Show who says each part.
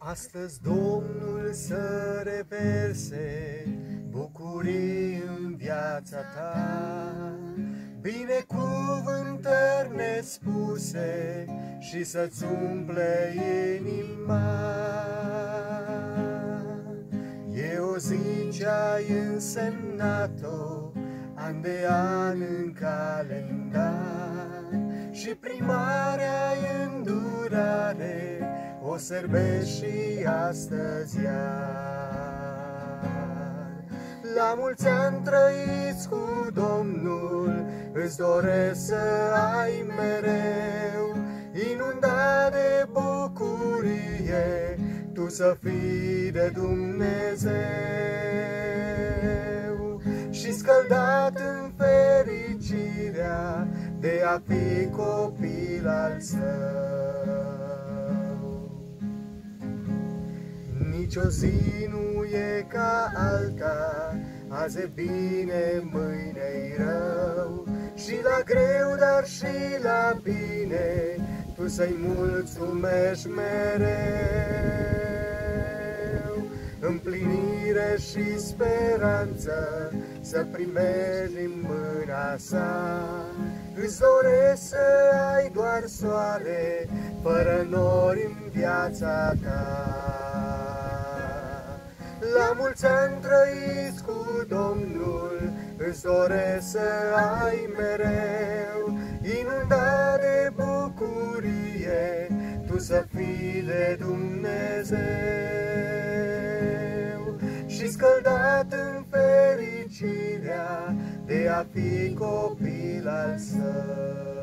Speaker 1: Astăzi Domnul să reverse bucurii în viața ta, binecuvântări nespuse și să-ți umple inima. E o zi ce ai însemnat-o, an de an în calendar, și primarea îndurare o sărbești și astăzi iar. La mulți ani trăiți cu Domnul, îți doresc să ai mereu, inundat de bucurie, tu să fii de Dumnezeu și scăldat în fericirea de a fi copil al său. Nici o zi nu e ca alta, azi e bine, mâine e rău. Și la greu, dar și la bine, tu să-i mulțumești mereu. Împlinire și speranță să primești în mâna sa. Îți doresc să ai doar soare, fără nori în viața ta. La mulți ani trăiți cu Domnul, îți doresc să ai mereu, inundat de bucurie, tu să fii de Dumnezeu și scăldat în fericirea de a fi copil al său.